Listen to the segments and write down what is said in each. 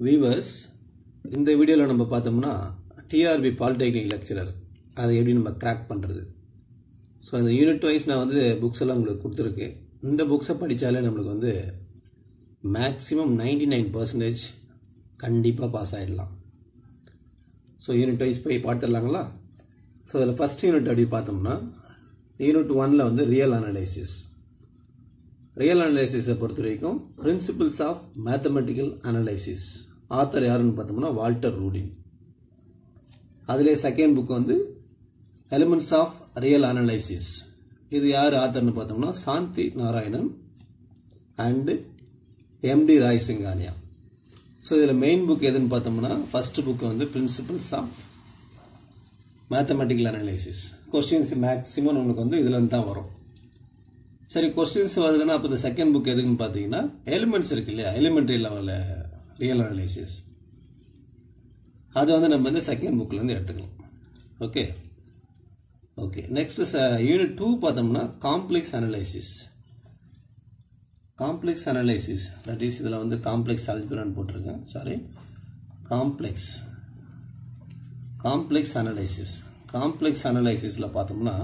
Viewers இந்த வீடியோவில் நம்ம பார்த்தோம்னா டிஆர்பி பாலிடெக்னிக் லெக்சரர் அதை எப்படி நம்ம கிராக் பண்ணுறது ஸோ அந்த யூனிட் வைஸ் நான் வந்து புக்ஸ் எல்லாம் உங்களுக்கு கொடுத்துருக்கேன். இந்த புக்ஸை படித்தாலே நம்மளுக்கு வந்து மேக்ஸிமம் நைன்டி நைன் பர்சன்டேஜ் கண்டிப்பாக பாஸ் ஆகிடலாம் ஸோ யூனிட் வைஸ் போய் பார்த்துடலாங்களா? ஸோ அதில் ஃபஸ்ட் யூனிட் அப்படி பார்த்தோம்னா யூனிட் ஒனில் வந்து ரியல் அனலைசிஸ் ரியல் அனலைசிஸை பொறுத்த வரைக்கும் principles of mathematical analysis author யாருன்னு பார்த்தோம்னா வால்டர் ரூடின் அதிலே செகண்ட் புக் வந்து எலிமெண்ட்ஸ் ஆஃப் ரியல் அனலைசிஸ் இது யார் ஆத்தர்னு பார்த்தோம்னா Shanti Narayanan and MD Rai Singhania so இதில் மெயின் புக் எதுன்னு பார்த்தோம்னா ஃபஸ்ட்டு புக் வந்து principles of mathematical analysis questions maximum நம்மளுக்கு வந்து இதுலேருந்து தான் வரும். சரி கொஸ்டின்ஸ் வருதுன்னா அப்போ இந்த செகண்ட் புக் எதுக்குன்னு பார்த்தீங்கன்னா எலிமெண்ட்ஸ் இருக்கு இல்லையா? எலிமெண்ட்ரி லெவலில் ரியல் அனலைசிஸ் அது வந்து நம்ம வந்து செகண்ட் புக்லேருந்து எடுத்துக்கலாம். Okay okay next unit two பார்த்தோம்னா complex analysis complex analysis that is இதில் வந்து காம்ப்ளெக்ஸ் அல்ஜிப்ரான்னு போட்டிருக்கேன். Sorry complex complex analysis complex அனலைசிஸில் பார்த்தோம்னா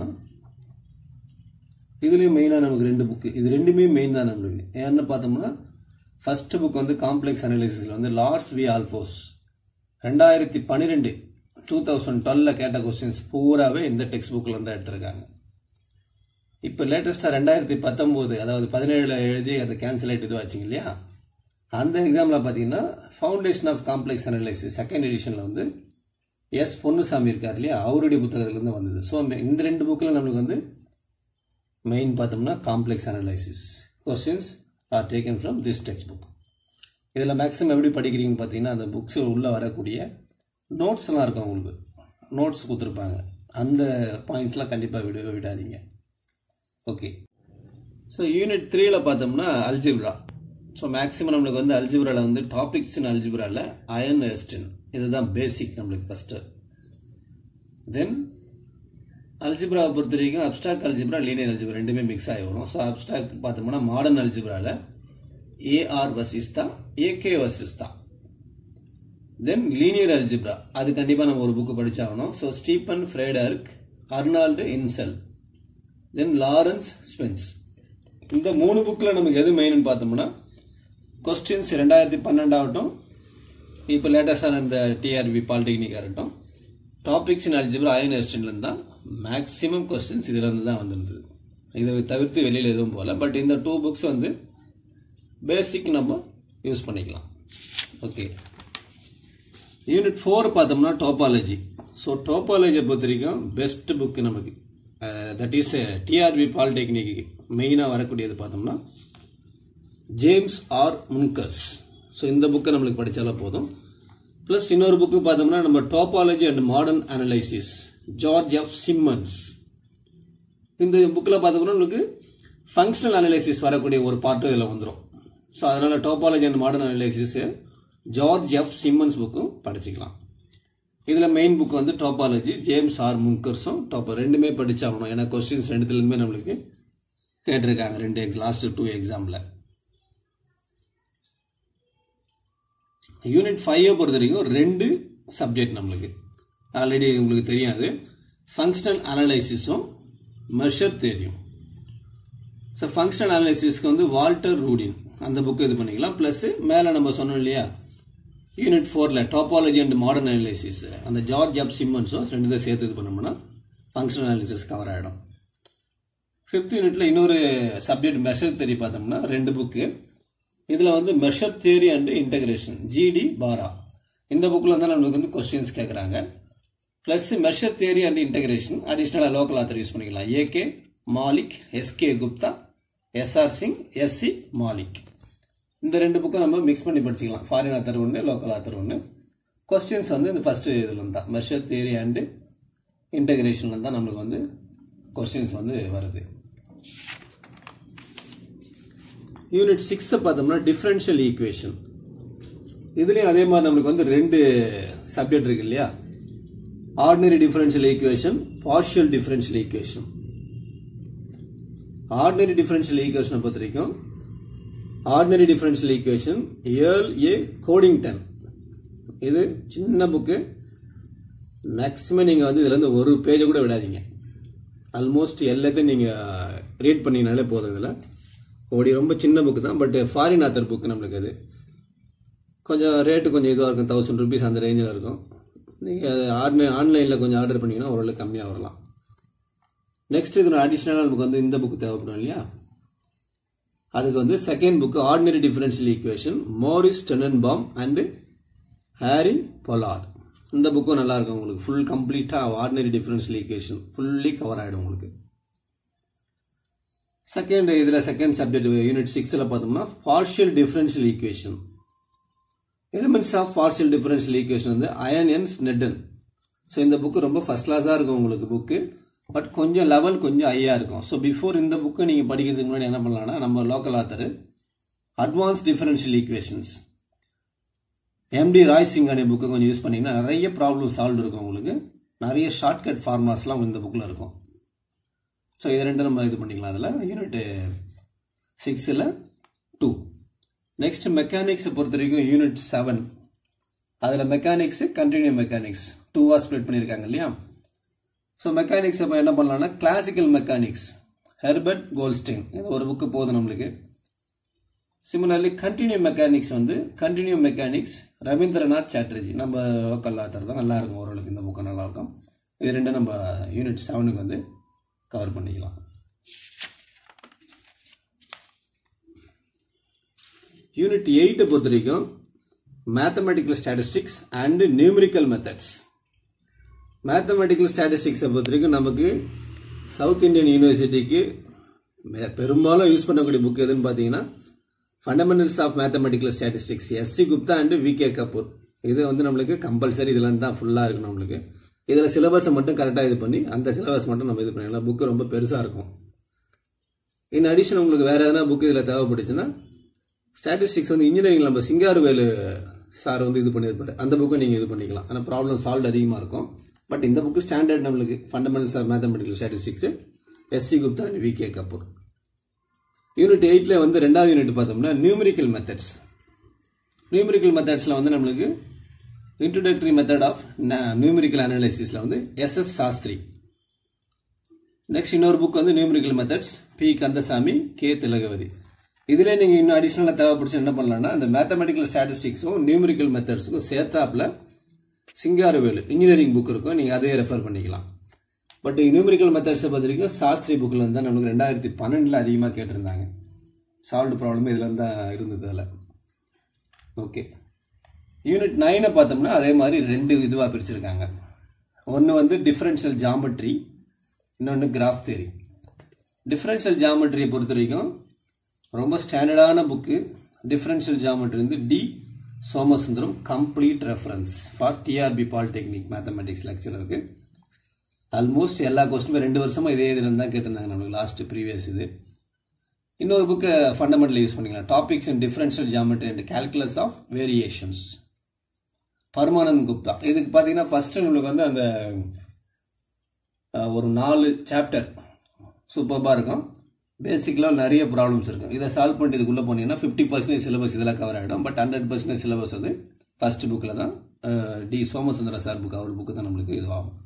இதுலேயும் மெயினாக நமக்கு ரெண்டு புக்கு இது ரெண்டுமே மெயின் தான் நம்மளுக்கு. ஏன்னு பார்த்தோம்னா ஃபஸ்ட்டு புக் வந்து காம்ப்ளெக்ஸ் அனலைசிஸில் வந்து லார்ஸ் வி ஆல்ஃபோஸ் ரெண்டாயிரத்தி பன்னிரெண்டு டூ தௌசண்ட் டுவெலில் கேட்ட கொஸ்டின்ஸ் பூராவே இந்த டெக்ஸ்ட் புக்கில் தான் எடுத்திருக்காங்க. இப்போ லேட்டஸ்ட்டாக ரெண்டாயிரத்தி பத்தொம்போது அதாவது பதினேழில் எழுதி அதை கேன்சல் ஆகிட்டு இதுவாச்சிங்க இல்லையா? அந்த எக்ஸாமில் பார்த்தீங்கன்னா foundation of complex analysis second எடிஷனில் வந்து எஸ் பொன்னுசாமி இருக்கார் இல்லையா? அவருடைய புத்தகத்துலேருந்து வந்தது. ஸோ இந்த ரெண்டு புக்கில் நம்மளுக்கு வந்து மெயின் பார்த்தோம்னா complex analysis questions are taken from this text book இதில் மேக்ஸிமம் எப்படி படிக்கிறீங்கன்னு பார்த்தீங்கன்னா அந்த புக்ஸ் உள்ளே வரக்கூடிய நோட்ஸ்லாம் இருக்கும் உங்களுக்கு. நோட்ஸ் கொடுத்துருப்பாங்க. அந்த பாயிண்ட்ஸ்லாம் கண்டிப்பாக விட விடாதீங்க. ஓகே ஸோ யூனிட் த்ரீல பார்த்தோம்னா அல்ஜிப்ரா ஸோ மேக்ஸிமம் நம்மளுக்கு வந்து அல்ஜிப்ராவில் வந்து டாபிக்ஸ் இன் அல்ஜிப்ராவில் அயன் எஸ்டின் இதுதான் பேசிக் நம்மளுக்கு ஃபஸ்ட்டு தென் அல்ஜிப்ராவை பொறுத்த வரைக்கும் அப்டாக் அல்ஜிப்ரா லீனியர் அல்ஜிப்ரா ரெண்டுமே மிக்ஸ் ஆகி வரும். ஸோ அப்டாக் பார்த்தோம்னா மாடர்ன் அல்ஜிப்ராவில் ஏஆர் வசிஸ் தான் ஏகே வசிஸ் தான். தென் லீனியர் அல்ஜிப்ரா அது கண்டிப்பாக நம்ம ஒரு book படித்தாகணும் so Stephen Friedberg Arnold Insel then Lawrence Spence இந்த மூணு புக்கில் நமக்கு எது மெயின்னு பார்த்தோம்னா கொஸ்டின்ஸ் ரெண்டாயிரத்தி பன்னெண்டாகட்டும் இப்போ லேட்டஸ்டான இந்த டிஆர்பி பாலிடெக்னிக் ஆகட்டும். Topics in algebra I N எஸ்டன்லேருந்து தான் மேக்ஸிமம் கொஸ்டின்ஸ் இதிலேருந்து தான் வந்திருந்தது. இதை தவிர்த்து வெளியில் எதுவும் போகல. பட் இந்த டூ புக்ஸ் வந்து பேசிக் நம்ம யூஸ் பண்ணிக்கலாம். ஓகே யூனிட் ஃபோர் பார்த்தோம்னா டோபாலஜி ஸோ டோபாலஜியை பொறுத்த வரைக்கும் பெஸ்ட் புக்கு நமக்கு. தட் இஸ் டிஆர்பி பாலிடெக்னிக் மெயினாக வரக்கூடியது பார்த்தோம்னா ஜேம்ஸ் ஆர் முன்கர்ஸ் ஸோ இந்த புக்கை நம்மளுக்கு படித்தாலே போதும். ப்ளஸ் இன்னொரு புக்கு பார்த்தோம்னா நம்ம topology and modern analysis George F Simmons இந்த புக்கில் பார்த்தோம்னா உங்களுக்கு ஃபங்க்ஷனல் அனலைசிஸ் வரக்கூடிய ஒரு பார்ட்டும் இதில் வந்துடும் ஸோ அதனால் topology and modern analysis George F Simmons புக்கும் படிச்சுக்கலாம். இதில் மெயின் புக் வந்து டோபாலஜி ஜேம்ஸ் ஆர் முன்கர்ஸும் டோப்பா ரெண்டுமே படித்தாகணும் ஏன்னா கொஸ்டின்ஸ் ரெண்டுத்துலேருந்துமே நம்மளுக்கு கேட்டிருக்காங்க. ரெண்டு எக்ஸ் லாஸ்ட் டூ எக்ஸாமில் யூனிட் ஃபைவை பொறுத்த வரைக்கும் ரெண்டு சப்ஜெக்ட் நம்மளுக்கு. ஆல்ரெடி உங்களுக்கு தெரியாது. ஃபங்க்ஷனல் அனலைசிஸும் மெஷர் தேரியும். ஸோ ஃபங்க்ஷனல் அனலைசிஸ்க்கு வந்து வால்டர் ரூடின் அந்த புக்கு இது பண்ணிக்கலாம். ப்ளஸ் மேலே நம்ம சொன்னோம் இல்லையா? யூனிட் ஃபோரில் டாப்பாலஜி அண்ட் மாடர்ன் அனலைசிஸ் அந்த ஜார்ஜ் ஆப் சிம்மன்ஸும் ரெண்டு தான் சேர்த்து இது பண்ணோம்னா ஃபங்க்ஷனல் அனாலிசிஸ் கவர் ஆகிடும் ஃபிஃப்த் யூனிட்டில் இன்னொரு சப்ஜெக்ட் மெஷர் தேரி பார்த்தோம்னா ரெண்டு புக்கு இதில் வந்து measure theory and integration G de Barra இந்த புக்கில் வந்து நம்மளுக்கு வந்து கொஸ்டின்ஸ் கேட்குறாங்க plus measure theory and integration அடிஷ்னலாக லோக்கல் ஆத்தர் யூஸ் பண்ணிக்கலாம். AK Malik SK Gupta SR Singh SC Malik இந்த ரெண்டு புக்கும் நம்ம மிக்ஸ் பண்ணி படிச்சுக்கலாம். ஃபாரின் ஆத்தர் ஒன்று லோக்கல் ஆத்தர் ஒன்று கொஸ்டின்ஸ் வந்து இந்த ஃபஸ்ட்டு இதில் தான் மெஷர் தியரி அண்டு இன்டகிரேஷனில் தான் நம்மளுக்கு வந்து கொஸ்டின்ஸ் வந்து வருது. யூனிட் சிக்ஸை பார்த்தோம்னா டிஃப்ரென்ஷியல் ஈக்குவேஷன் இதுலேயும் அதே மாதிரி நம்மளுக்கு வந்து ரெண்டு சப்ஜெக்ட் இருக்கு இல்லையா? Ordinary differential equation partial differential equation ordinary differential ஈக்குவேஷனை பொறுத்த வரைக்கும் ordinary differential equation Earl A Coddington இது சின்ன புக்கு மேக்ஸிமம் நீங்கள் வந்து இதில் இருந்து ஒரு பேஜை கூட விடாதீங்க. ஆல்மோஸ்ட் எல்லாத்தையும் நீங்கள் ரீட் uh, பண்ணினாலே போதும் இதில். ஓடி ரொம்ப சின்ன புக்கு தான் பட் ஃபாரின் ஆத்தர் புக்கு நம்மளுக்கு அது. கொஞ்சம் ரேட்டு கொஞ்சம் இதுவாக இருக்கும் தௌசண்ட் ருபீஸ் அந்த ரேஞ்சில் இருக்கும். நீங்கள் ஆன்லை ஆன்லைனில் கொஞ்சம் ஆர்டர் பண்ணிங்கன்னா ஓரளவு கம்மியாக வரலாம். நெக்ஸ்ட் இது அடிஷ்னலான நமக்கு வந்து இந்த புக்கு தேவைப்படும் இல்லையா? அதுக்கு வந்து second book ordinary differential equation Morris Tenenbaum and Harry Pollard இந்த புக்கும் நல்லாயிருக்கும் உங்களுக்கு. ஃபுல் கம்ப்ளீட்டாக ordinary differential equation fully cover ஆகிடும் உங்களுக்கு. செகண்ட் இதில் செகண்ட் சப்ஜெக்ட் யூனிட் சிக்ஸில் பார்த்தோம்னா partial differential equation elements of partial differential equation வந்து I N and Sneddon so இந்த புக்கு ரொம்ப ஃபஸ்ட் கிளாஸாக இருக்கும் உங்களுக்கு புக்கு பட் கொஞ்சம் லெவல் கொஞ்சம் ஹையாக இருக்கும். ஸோ பிஃபோர் இந்த புக்கை நீங்கள் படிக்கிறதுக்கு முன்னாடி என்ன பண்ணலாம்னா நம்ம local author advance differential equations MD Rai Singhani புக்கை கொஞ்சம் யூஸ் பண்ணிங்கன்னா நிறைய ப்ராப்ளம் சால்வ் இருக்கும் உங்களுக்கு. நிறைய ஷார்ட்கட் ஃபார்மாஸ்லாம் இந்த புக்கில் இருக்கும். ஸோ இது ரெண்டும் நம்ம இது பண்ணிக்கலாம். அதில் யூனிட் சிக்ஸில் டூ நெக்ஸ்ட் மெக்கானிக்ஸை பொறுத்த வரைக்கும் யூனிட் செவன் அதில் மெக்கானிக்ஸு கண்டினியூ மெக்கானிக்ஸ் டூவாக ஸ்ப்ளிட் பண்ணியிருக்காங்க இல்லையா? ஸோ மெக்கானிக்ஸ் இப்போ என்ன பண்ணலாம்னா கிளாசிக்கல் மெக்கானிக்ஸ் ஹெர்பர்ட் கோல்ஸ்டைன் இது ஒரு புக்கு போதும் நம்மளுக்கு. சிமிலர்லி கண்டினியூ மெக்கானிக்ஸ் வந்து கண்டினியூ மெக்கானிக்ஸ் ரவீந்திரநாத் சாட்டர்ஜி. நம்ம லோக்கல் ஆத்தர் தான். நல்லா இருக்கும் ஓரளவுக்கு இந்த புக்கு நல்லாயிருக்கும் இது ரெண்டும் நம்ம யூனிட் செவனுக்கு வந்து கவர் பண்ணிக்கலாம். யூனிட் எயிட்டை பொறுத்த வரைக்கும் mathematical statistics and numerical methods mathematical ஸ்டாட்டிஸ்டிக்ஸை பொறுத்த வரைக்கும் நமக்கு சவுத் இந்தியன் யூனிவர்சிட்டிக்கு பெரும்பாலும் யூஸ் பண்ணக்கூடிய புக் எதுன்னு பார்த்தீங்கன்னா fundamentals of mathematical statistics SC Gupta and V K Kapoor இது வந்து நம்மளுக்கு கம்பல்சரி இதில் தான் ஃபுல்லாக இருக்கும் நம்மளுக்கு. இதில் சிலபஸை மட்டும் கரெக்டாக இது பண்ணி அந்த சிலபஸ் மட்டும் நம்ம இது பண்ணிடலாம் புக்கு ரொம்ப பெருசாக இருக்கும். இன் அடிஷன் உங்களுக்கு வேறு எதனா புக் இதில் தேவைப்பட்டுச்சுன்னா ஸ்டாட்டிஸ்டிக்ஸ் வந்து இன்ஜினியரிங் நம்ம சிங்காரவேலு சார் வந்து இது பண்ணியிருப்பாரு. அந்த புக்கை நீங்கள் இது பண்ணிக்கலாம். ஆனால் ப்ராப்ளம் சால்வ் அதிகமாக இருக்கும். பட் இந்த புக்கு ஸ்டாண்டர்ட் நம்மளுக்கு fundamentals of mathematical statistics SC Gupta and V K Kapoor unit எயிட்டில் வந்து ரெண்டாவது யூனிட் பார்த்தோம்னா நியூமரிக்கல் மெத்தட்ஸ் நியூமரிக்கல் மெத்தட்ஸில் வந்து நம்மளுக்கு இன்ட்ரோடக்டரி மெத்தட் ஆஃப் நியூமரிக்கல் அனாலிசிஸில் வந்து எஸ்எஸ் சாஸ்திரி நெக்ஸ்ட் இன்னொரு புக் வந்து numerical methods P Kandasamy K Thilagavathi இதில் நீங்கள் இன்னும் அடிஷ்னலாக தேவைப்படுச்சு என்ன பண்ணலாம்னா அந்த மேத்தமெட்டிக்கல் ஸ்டாட்டிஸ்டிக்ஸும் நியூமரிக்கல் மெத்தட்ஸுக்கும் சேர்த்தாப்பில் சிங்காரவேலு இன்ஜினியரிங் புக் இருக்கும் நீங்கள் அதையே ரெஃபர் பண்ணிக்கலாம். பட் நியூமரிக்கல் மெத்தட்ஸை பொறுத்த வரைக்கும் சாஸ்திரி புக்கில் இருந்தால் நம்மளுக்கு ரெண்டாயிரத்தி பன்னெண்டில் அதிகமாக கேட்டிருந்தாங்க. சால்வ்டு ப்ராப்ளம் இதில் தான் இருந்தது அதில். ஓகே யூனிட் நைனை பார்த்தோம்னா அதே மாதிரி ரெண்டு இதுவாக பிரிச்சிருக்காங்க. ஒன்று வந்து டிஃப்ரென்ஷியல் ஜாமெட்ரி இன்னொன்று கிராஃப் தேரி டிஃப்ரென்ஷியல் ஜாமெட்ரியை பொறுத்த வரைக்கும் ரொம்ப ஸ்டாண்டர்டான புக்கு டிஃபரன்ஷியல் ஜாமெட்ரி வந்து T Somasundaram complete reference for TRB polytechnic mathematics லெக்சரருக்கு almost எல்லா கொஸ்டினுமே ரெண்டு வருஷமாக இதே இதில் தான் கேட்டிருந்தாங்க நம்மளுக்கு லாஸ்ட்டு ப்ரீவியஸ் இது. இன்னொரு புக்கை ஃபண்டமெண்டல் யூஸ் பண்ணிக்கலாம். Topics and differential geometry and calculus of variations Paramanand Gupta. இதுக்கு பார்த்தீங்கன்னா ஃபஸ்ட்டு நம்மளுக்கு வந்து அந்த ஒரு நாலு சாப்டர் சூப்பராக இருக்கும். பேசிக்கலாக நிறைய ப்ராப்ளம்ஸ் இருக்கும். இதை சால்வ் பண்ணிட்டு இதுக்குள்ளே போனீங்கன்னா ஃபிஃப்டி பர்சன்டேஜ் சிலபஸ் இதெல்லாம் கவர் ஆகிடும் பட் ஹண்ட்ரட் பர்சன்டேஜ் சிலபஸ் வந்து ஃபர்ஸ்ட் புக்கில் தான் டி சோமசுந்தர சார் புக் அவர் புக்கு தான் நம்மளுக்கு இதுவாகும்.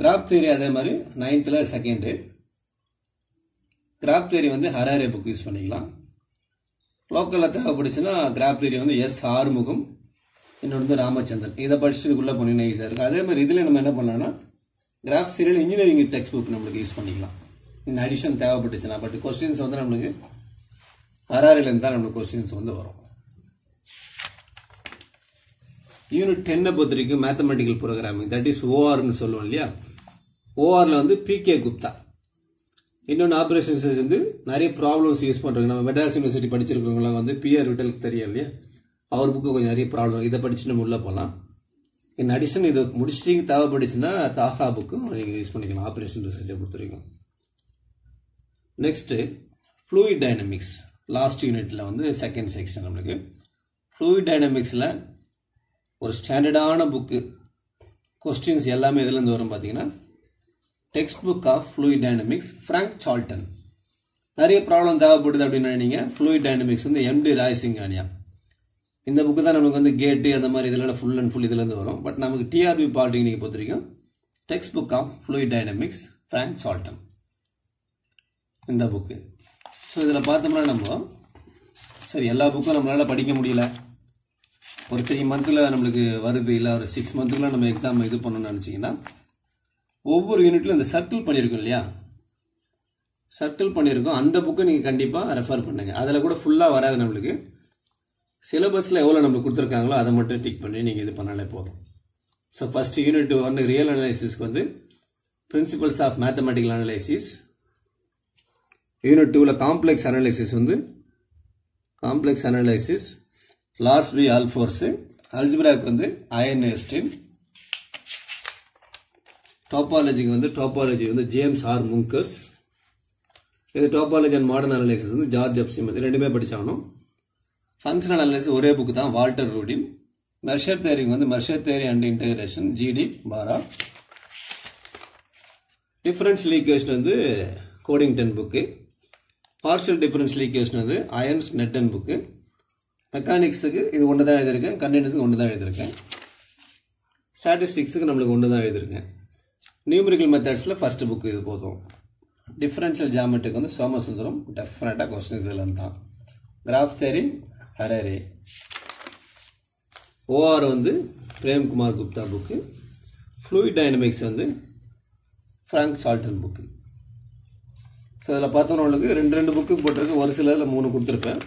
கிராப் தியரி அதே மாதிரி நைன்த்தில் செகண்டு கிராப் தியரி வந்து ஹராரே புக் யூஸ் பண்ணிக்கலாம். லோக்கலில் தேவைப்படுச்சுன்னா கிராப் தியரி வந்து எஸ் ஆறுமுகம் இன்னொன்று வந்து ராமச்சந்திரன். இதை படிச்சதுக்குள்ளே போனீங்கன்னா ஈஸியாக இருக்கும். அதே மாதிரி இதில் நம்ம என்ன பண்ணலாம்னா graph serial engineering text book நம்மளுக்கு யூஸ் பண்ணிக்கலாம். இந்த அடிஷன் தேவைப்பட்டுச்சுன்னா பட் கொஸ்டின்ஸ் வந்து நம்மளுக்கு ஹராரிலேருந்து தான் நம்மளுக்கு கொஸ்டின்ஸ் வந்து வரும். யூனிட் டென்னை பொறுத்த வரைக்கும் மேத்தமெட்டிக்கல் ப்ரோக்ராமிங் தட் இஸ் ஓஆர்னு சொல்லுவோம் இல்லையா? ஓஆரில் வந்து பிகே குப்தா இன்னொன்று ஆப்ரேஷன்ஸ் வந்து நிறைய ப்ராப்ளம்ஸ் யூஸ் பண்ணுறாங்க நம்ம மெட்ராஸ் யூனிவர்சிட்டி படிச்சிருக்கிறவங்களாம் வந்து பிஆர் விட்டலுக்கு தெரியும் இல்லையா? அவர் புக்கு கொஞ்சம் நிறைய ப்ராப்ளம் இதை படிச்சு நம்ம உள்ளே போகலாம் இன் அடிஷன் இது முடிச்சுட்டு தேவைப்படுச்சுன்னா தாஹா புக்கும் நீங்கள் யூஸ் பண்ணிக்கலாம் ஆப்ரேஷன் ரிசர்ச்சை பொறுத்த வரைக்கும் நெக்ஸ்ட்டு ஃப்ளூயிட் டைனமிக்ஸ் லாஸ்ட் யூனிட்டில் வந்து செகண்ட் செக்ஷன் நம்மளுக்கு. ஃப்ளூயிட் டைனமிக்ஸில் ஒரு ஸ்டாண்டர்டான புக்கு கொஸ்டின்ஸ் எல்லாமே இதுலேருந்து வரும் பார்த்தீங்கன்னா text book of fluid dynamics Frank Chorlton நிறைய ப்ராப்ளம் தேவைப்படுது அப்படின்னு நினைங்க ஃப்ளூயிட் டைனமிக்ஸ் வந்து எம்டி ராய்சிங்கானியா. இந்த புக்கு தான் நமக்கு வந்து கேட்டு அந்த மாதிரி இதெல்லாம் ஃபுல் அண்ட் ஃபுல் இதுலேருந்து வரும். பட் நமக்கு டிஆர்பி பாலிடெக்னிக் பொறுத்த வரைக்கும் text book of fluid dynamics Frank Chorlton இந்த புக்கு ஸோ இதில் பார்த்தோம்னா நம்ம சரி எல்லா புக்கும் நம்மளால் படிக்க முடியல. ஒரு த்ரீ மந்தில் நம்மளுக்கு வருது இல்லை ஒரு சிக்ஸ் மந்த்துக்குள்ள நம்ம எக்ஸாம் இது பண்ணணும்னு நினச்சிங்கன்னா ஒவ்வொரு யூனிட்லையும் இந்த சர்க்கிள் பண்ணியிருக்கோம் இல்லையா? சர்க்கிள் பண்ணியிருக்கோம் அந்த புக்கை நீங்கள் கண்டிப்பாக ரெஃபர் பண்ணுங்கள் அதில் கூட ஃபுல்லாக வராது நம்மளுக்கு. சிலபஸில் எவ்வளோ நம்மளுக்கு கொடுத்துருக்காங்களோ அதை மட்டும் டிக் பண்ணி நீங்கள் இது பண்ணாலே போதும். ஸோ ஃபஸ்ட்டு யூனிட் ஒன்று ரியல் அனாலிசிஸ்க்கு வந்து principles of mathematical analysis unit டூவில் காம்ப்ளெக்ஸ் அனலைசிஸ் வந்து complex analysis Lars B Ahlfors அல்ஜிபிராக் வந்து அயன் எஸ்டின் டாப்பாலஜிக்கு வந்து டாப்பாலஜி வந்து ஜேம்ஸ் ஆர் முங்கர்ஸ் இது டாப்பாலஜி அண்ட் மாடர்ன் அனலைசிஸ் வந்து ஜார்ஜ் அப்சிம் இது ரெண்டுமே படிச்சாகணும். ஃபங்க்ஷனல் அனலைசிஸ் ஒரே புக்கு தான் வால்டர் ரூடின் மெர்ஷர் தேரிங் வந்து measure theory and integration G de Barra differential equation வந்து Coddington book partial differential equation வந்து அயன்ஸ் அண்ட் புக்கு மெக்கானிக்ஸுக்கு இது ஒன்று தான் எழுதியிருக்கேன். கண்டினியூஸுக்கு ஒன்று தான் எழுதியிருக்கேன். ஸ்டாட்டிஸ்டிக்ஸுக்கு நம்மளுக்கு ஒன்று தான் எழுதியிருக்கேன் நியூமரிக்கல் மெத்தட்ஸில் ஃபஸ்ட்டு புக்கு இது போதும். டிஃபரன்ஷியல் ஜாமெட்ரிக்கு வந்து சோமசுந்தரம் டெஃபினட்டாக கொஸ்டின்ஸ் இதில் தான். கிராஃப் தேரி ஹரரே ஓஆர் வந்து Premkumar Gupta book fluid dynamics வந்து ஃப்ராங்க் சால்டன் புக்கு ஸோ அதில் பார்த்தோன்னா உங்களுக்கு ரெண்டு ரெண்டு புக்கு போட்டிருக்கு. ஒரு சிலரில் மூணு கொடுத்துருப்பேன்.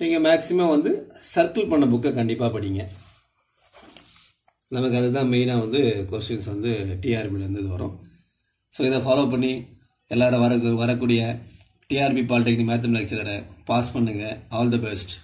நீங்கள் மேக்ஸிமம் வந்து சர்க்கிள் பண்ண புக்கை கண்டிப்பாக படிங்க. நமக்கு அதுதான் மெயினாக வந்து கொஸ்டின்ஸ் வந்து டிஆர்பிலேருந்து இது வரும். ஸோ இதை ஃபாலோ பண்ணி எல்லோரும் வர வரக்கூடிய டிஆர்பி பாலிடெக்னிக் மேத்தமெட்டிக்ஸ் பாஸ் பண்ணுங்கள் ஆல் தி பெஸ்ட்